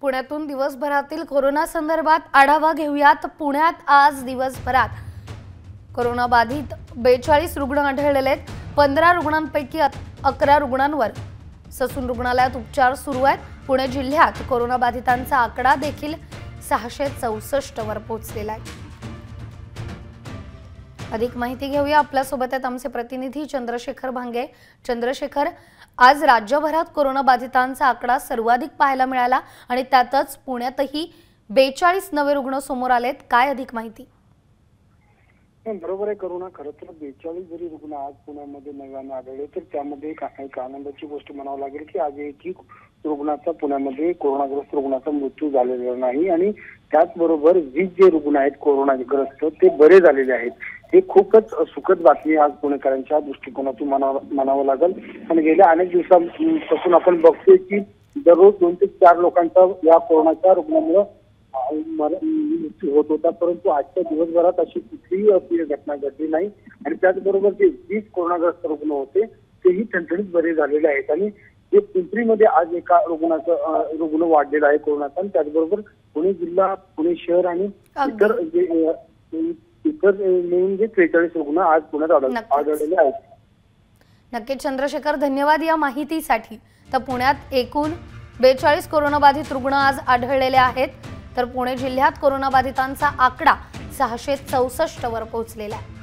पुण्यातून दिवसभरातील कोरोना संदर्भात आढावा घेऊयात. पुण्यात आज दिवसभरात कोरोना बाधित बेचाळीस रुग्ण आढळलेले आहेत. पंधरा रुग्णांपैकी अकरा रुग्णांवर ससून रुग्णालयात उपचार सुरू आहेत. पुणे जिल्ह्यात कोरोना बाधितांचा आकडा देखील सहाशे चौसष्ट वर पोहोचलेला आहे. अधिक माहिती घेऊया. आपल्यासोबत आहेत आमचे प्रतिनिधी चंद्रशेखर भांगे. चंद्रशेखर आज राज्यभरात कोरोना बाधितांचा आकडा सर्वाधिक पाहायला मिळाला आणि त्यातच पुण्यातही बेचाळीस नवे रुग्ण समोर आलेत. काय अधिक माहिती? हो, बरोबर आहे करोना खरं तर बेचाळीस जरी रुग्ण आज पुण्यामध्ये नव्याने आढळले तर त्यामध्ये एक एक आनंदाची गोष्ट म्हणावं लागेल की आज एकही रुग्णाचा पुण्यामध्ये कोरोनाग्रस्त रुग्णाचा मृत्यू झालेला नाही आणि त्याचबरोबर वीस जे रुग्ण आहेत कोरोनाग्रस्त ते बरे झालेले आहेत. हे खूपच सुखद बातमी आज पुणेकरांच्या दृष्टिकोनातून म्हणावं लागेल. आणि गेल्या अनेक दिवसांपासून आपण बघतोय की दररोज दोन ते चार लोकांचा या कोरोनाच्या रुग्णामुळे मृत्यू होत होता. परंतु आजच्या दिवसभरात अशी कुठलीही अप्रिय घटना घडली नाही. आणि त्याचबरोबर जे वीस कोरोनाग्रस्त रुग्ण होते तेही ठणठणीत बरे झालेले आहेत. आणि जे पिंपरीमध्ये आज एका रुग्णाचं रुग्ण वाढलेला आहे कोरोनाचा. आणि त्याचबरोबर पुणे जिल्हा पुणे शहर आणि. इतर जे मिळून जे त्रेचाळीस रुग्ण आज पुण्यात. आढळलेले आहेत. नक्कीच चंद्रशेखर धन्यवाद या माहितीसाठी. तर पुण्यात एकूण बेचाळीस कोरोनाबाधित रुग्ण आज आढळलेले आहेत. तर पुणे जिल्ह्यात कोरोनाबाधितांचा आकडा सहाशे चौसष्ट वर पोहोचलेला आहे.